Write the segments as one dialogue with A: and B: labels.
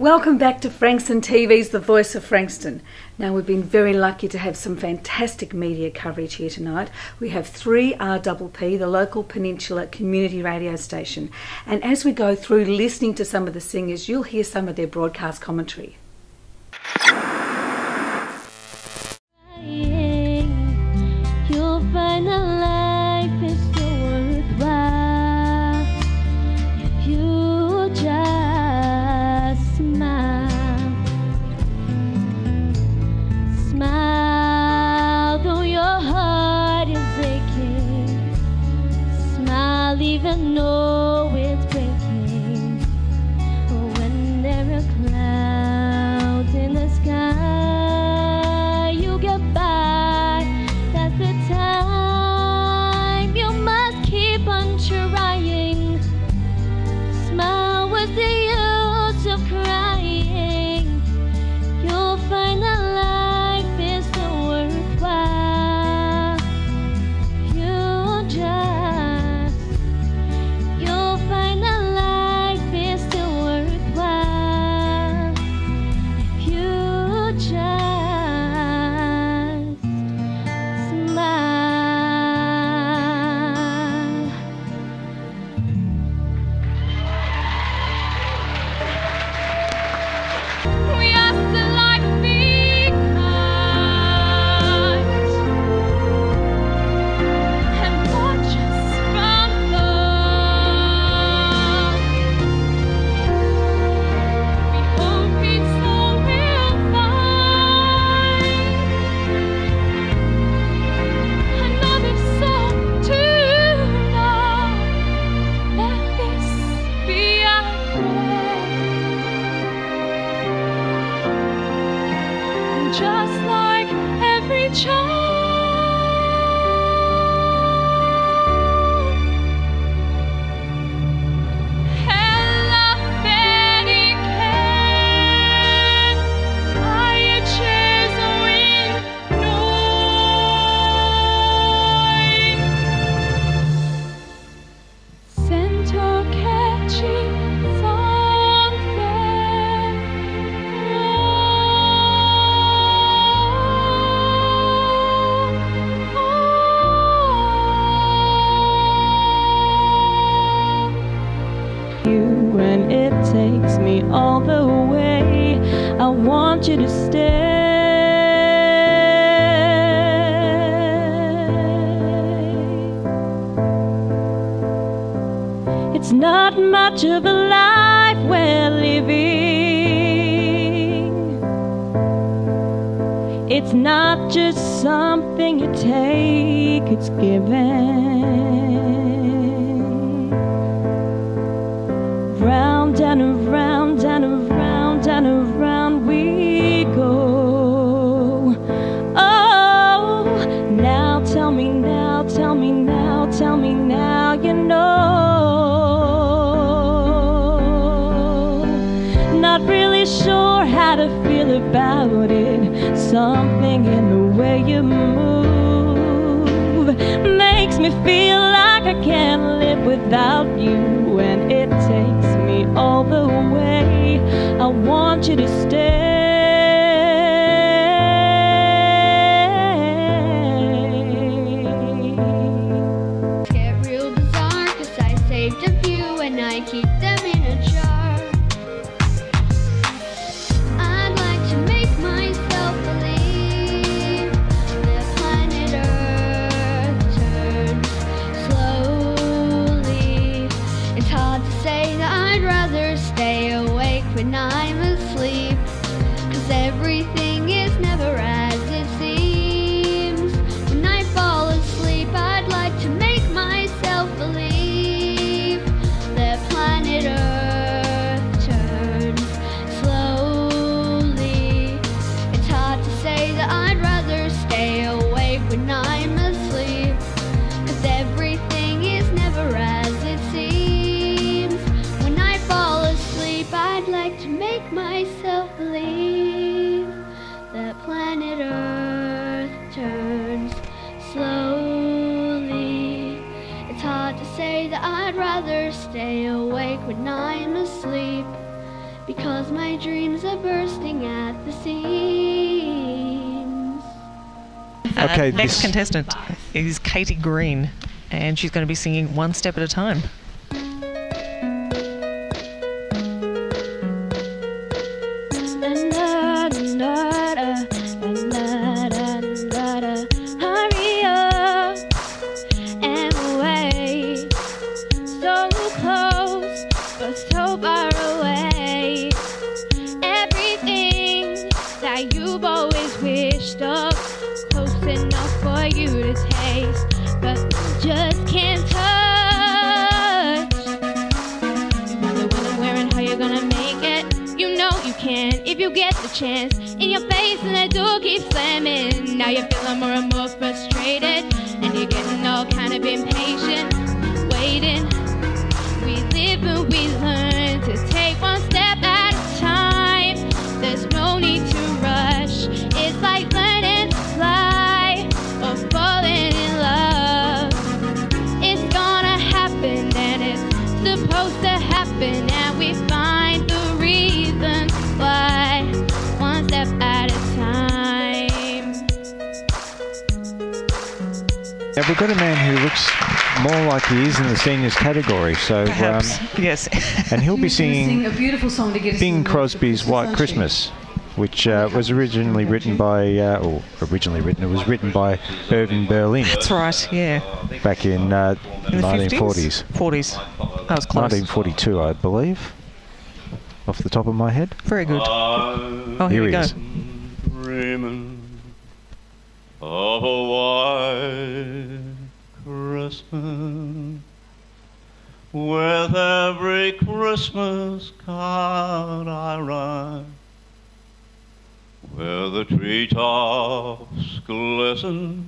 A: Welcome back to Frankston TV's The Voice of Frankston. Now, we've been very lucky to have some fantastic media coverage here tonight. We have 3RPP, the local peninsula community radio station. And as we go through listening to some of the singers, you'll hear some of their broadcast commentary.
B: don't even know the life
C: we're living. It's not just something you take, it's given. about it. Something in the way you move makes me feel like I can't live without you, and it takes me all the way. I want you to stay.
B: when I'm asleep
D: because my dreams are bursting at the seams.
E: Uh, next contestant is Katie Green, and she's going to be singing One Step at a Time.
D: Chance. In your face and the door keeps slamming. Now you're feeling more and more
F: we've got a man who looks more like he is in the seniors category. So,
E: Perhaps.
F: um,
E: yes.
F: and he'll be
G: Sing
F: singing
G: a beautiful song to get us
F: Bing Crosby's White. Christmas, which uh, was originally written by, uh, or originally written, it was written by Irving Berlin
E: That's right, yeah.
F: back in uh,
E: In the
F: 1940s.
E: 50s? 40s. That was close.
F: 1942, I believe, off the top of my head.
E: Very good. Oh,
F: Here
E: here, we
F: he
E: go.
F: is.
H: dreaming of a white treetops glisten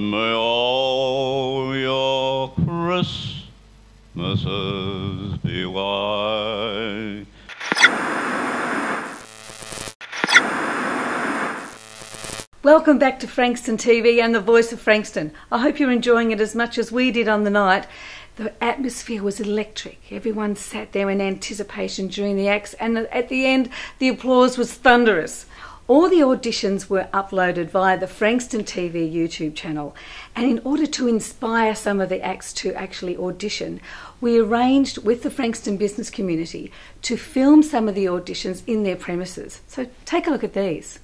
H: And may all your Christmases be white.
G: Welcome back to Frankston TV and the voice of Frankston. I hope you're enjoying it as much as we did on the night. The atmosphere was electric. Everyone sat there in anticipation during the acts, and at the end, the applause was thunderous. All the auditions were uploaded via the Frankston TV YouTube channel, and in order to inspire some of the acts to actually audition, we arranged with the Frankston business community to film some of the auditions in their premises. So take a look at these.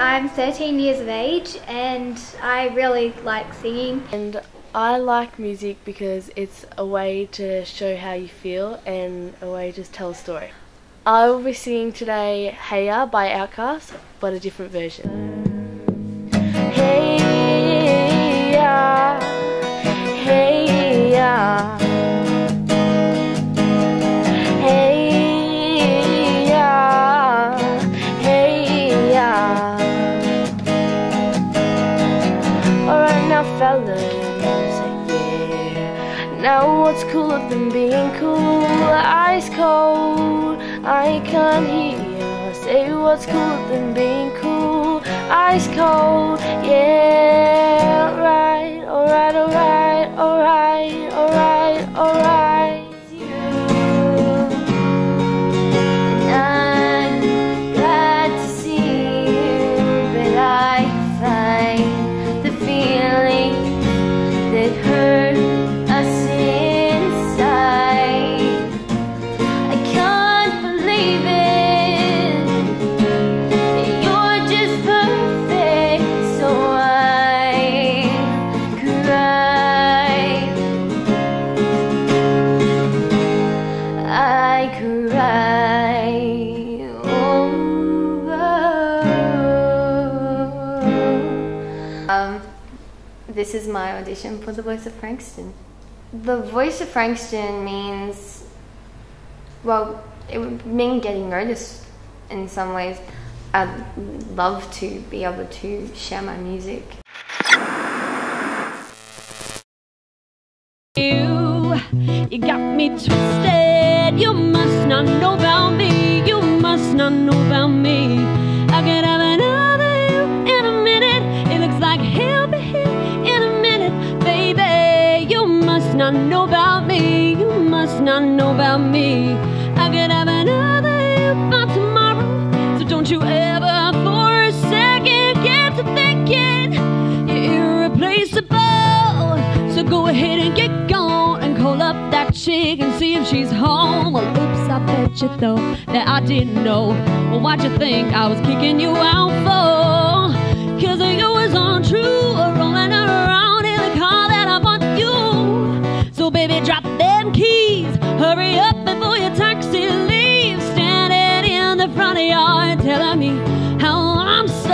D: I'm 13 years of age and I really like singing.
I: And I like music because it's a way to show how you feel and a way to tell a story. I will be singing today Hey Ya by Outkast, but a different version. Hey I can't hear Say what's cooler than being cool? Ice cold, yeah
J: audition for The Voice of Frankston. The Voice of Frankston means, well, it would mean getting noticed in some ways. I'd love to be able to share my music.
A: You, you got me twisted. You must not know about me. You must not know about me. Not know about me. I could have another you by tomorrow. So don't you ever for a second get to thinking you're irreplaceable. So go ahead and get gone and call up that chick and see if she's home. Well, oops, I bet you though that I didn't know. Well, why'd you think I was kicking you out for?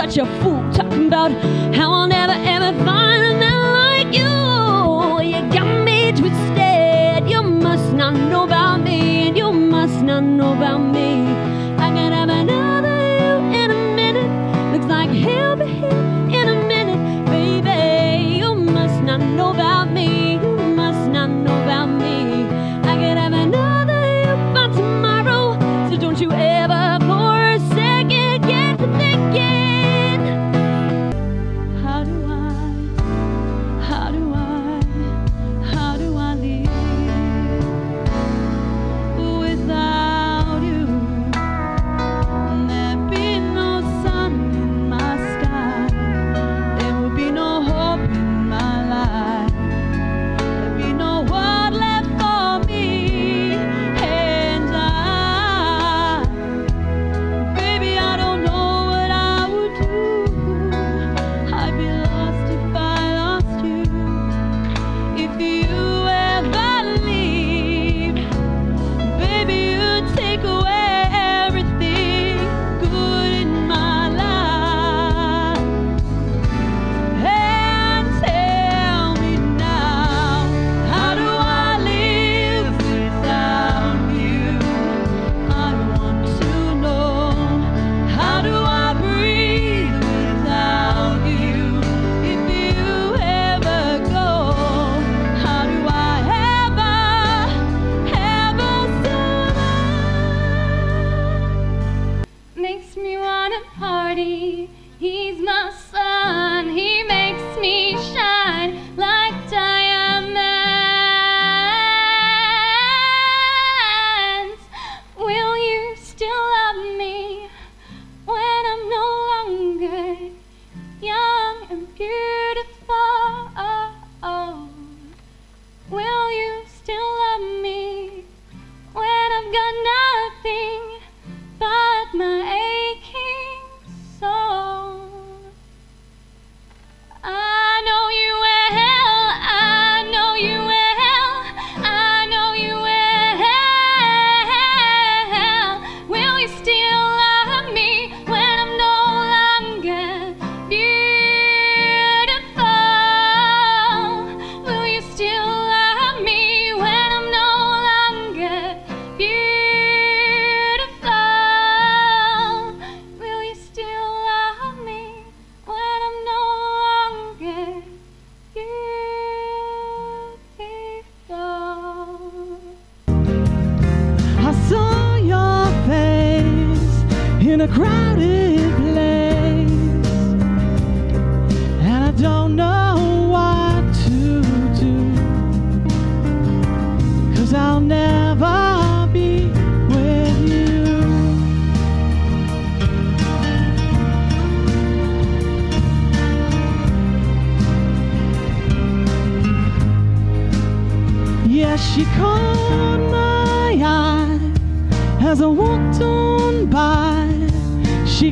A: Such a fool. Talking about how I'll never ever find a man like you. You got me twisted. You must not know about me, and you must not know about me. Crowded place, and I don't know what to I'll never be with you. Yeah, she caught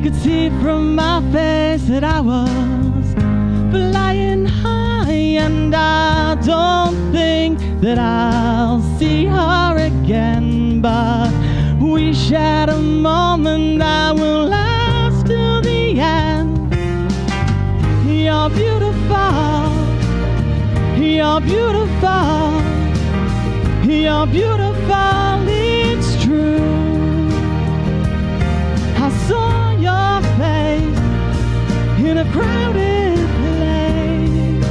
A: could see from my face that I was flying high, and I don't think that I'll see her again. But we shared a moment that will last till the end. You're beautiful,
B: You're beautiful, you're beautiful, in a crowded place,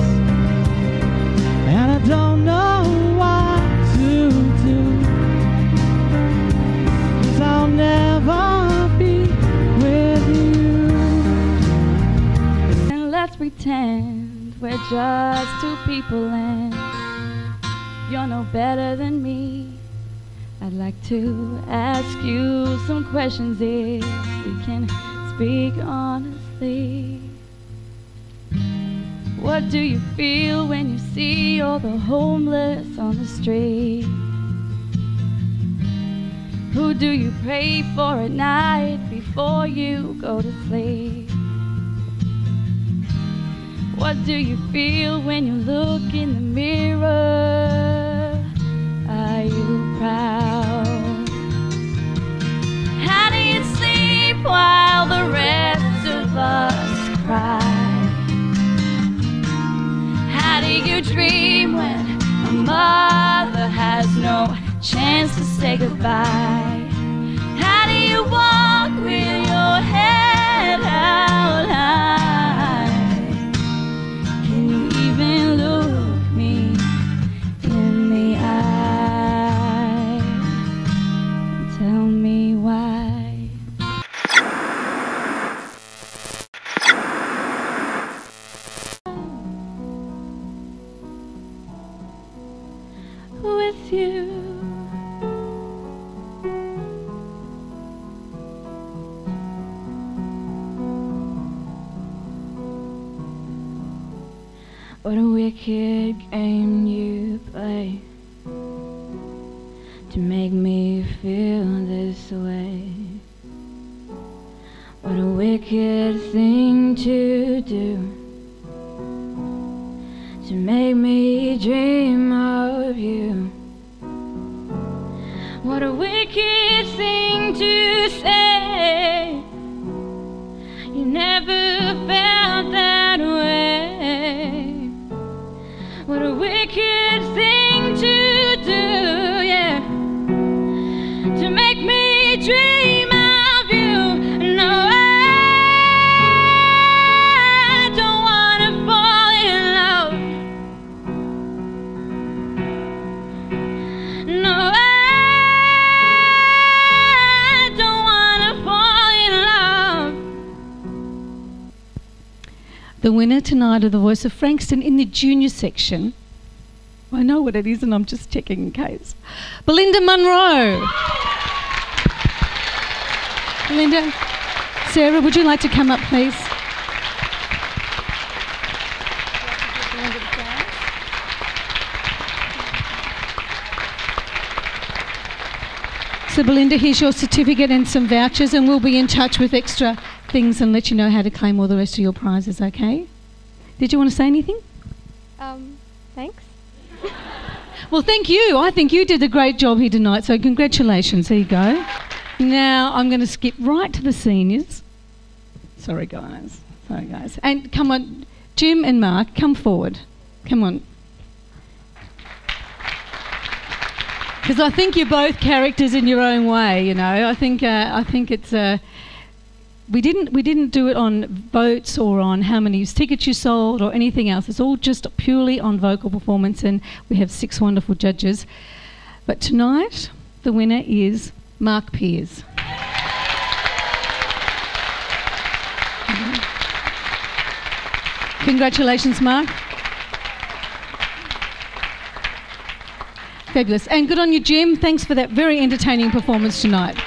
B: and I don't know what to do. Cause I'll never be with you. And let's pretend we're just two people and you're no better than me. I'd like to ask you some questions if we can speak honestly. What do you feel when you see all the homeless on the street? Who do you pray for at night before you go to sleep? What do you feel when you look in the mirror? Are you proud? How do you sleep while the rest of us cry? Do you dream when a mother has no chance to say goodbye? To make me dream of you. What a
K: The winner tonight of The Voice of Frankston in the junior section. I know what it is and I'm just checking in case. Belinda Munro. Belinda, Sarah, would you like to come up, please? So, Belinda, here's your certificate and some vouchers, and we'll be in touch with extra things and let you know how to claim all the rest of your prizes, okay? Did you want to say anything?
J: Um, thanks.
K: Well, thank you. I think you did a great job here tonight, so congratulations. There you go. Now, I'm going to skip right to the seniors. Sorry, guys. Sorry, guys. And come on, Jim and Mark, come forward. Come on. Because I think you're both characters in your own way. You know, I think uh, I think it's uh, we didn't we didn't do it on votes or on how many tickets you sold or anything else. It's all just purely on vocal performance, and we have six wonderful judges. But tonight, the winner is Mark Pears. Congratulations, Mark. Fabulous. And good on you, Jim. Thanks for that very entertaining performance tonight.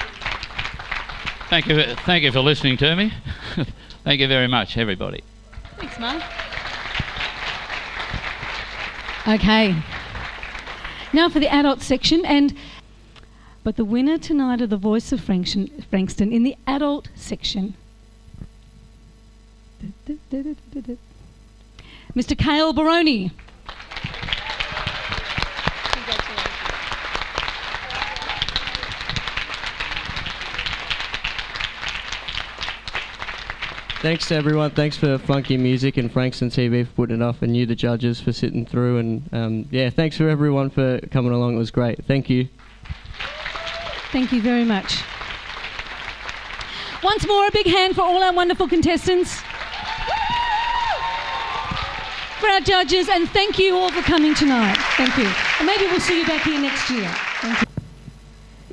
L: Thank you, thank you for listening to me. thank you very much, everybody.
K: Thanks, Mark. Okay. Now for the adult section, and but the winner tonight of the Voice of Frankston, Frankston in the adult section, Mr. Cale Baroni.
M: Thanks to everyone. Thanks for Fun-key Music and Frankston TV for putting it off, and you, the judges, for sitting through. And um, yeah, thanks for everyone for coming along. It was great. Thank you.
N: Thank you very much. Once more, a big hand for all our wonderful contestants. For our judges, and thank you all for coming tonight. Thank you. And maybe we'll see you back here next year.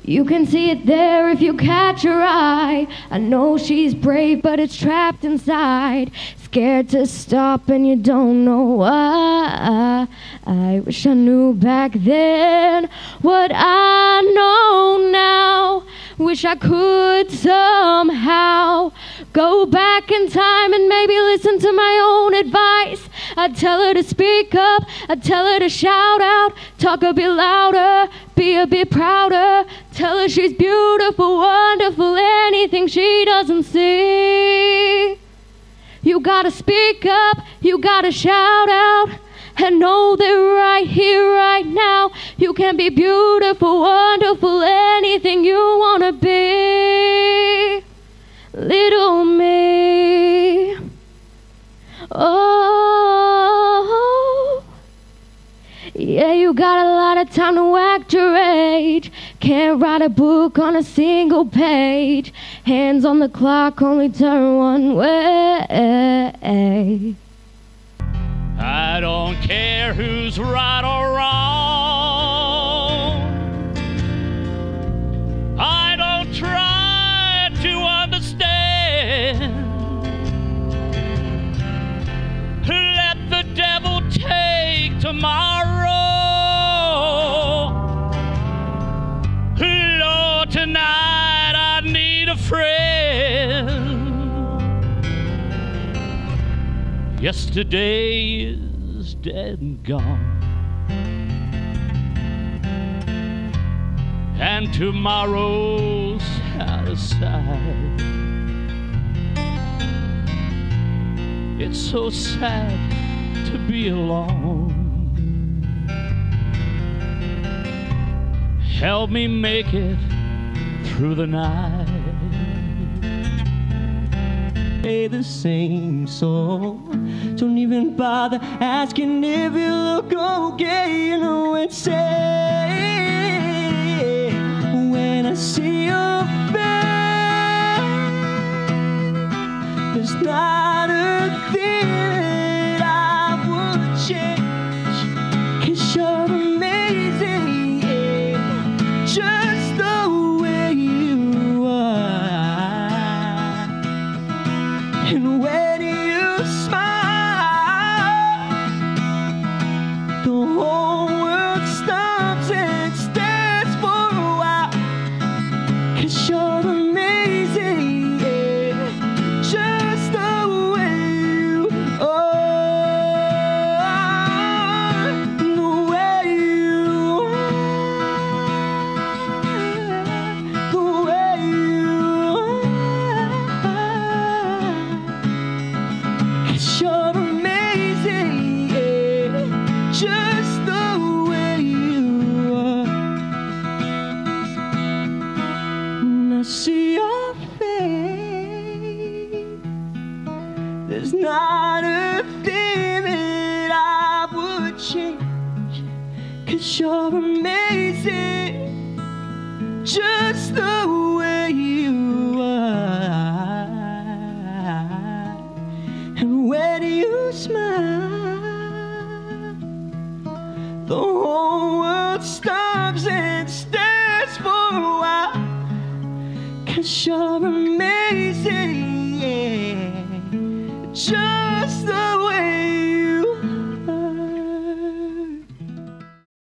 N: You
O: can see it there if you catch her eye. I know she's brave, but it's trapped inside. Scared to stop, and you don't know why. I wish I knew back then what I know now. Wish I could somehow go back in time and maybe listen to my own advice. I'd tell her to speak up, I'd tell her to shout out, talk a bit louder, be a bit prouder. Tell her she's beautiful, wonderful, anything she doesn't see. You gotta speak up, you gotta shout out. And know that right here, right now, you can be beautiful, wonderful, anything you wanna be. Little me. Oh. Yeah, you got a lot of time to act your age. Can't write a book on a single page. Hands on the clock, only turn one way.
L: Care who's right or wrong. I don't try to understand. Let the devil take tomorrow. Lord, tonight I need a friend. Yesterday is dead and gone. And tomorrow's out of sight. It's so sad to be alone. Help me make it through the night.
M: Play the same song. Don't even bother asking if you look okay. You know it's sad when I see your face. There's not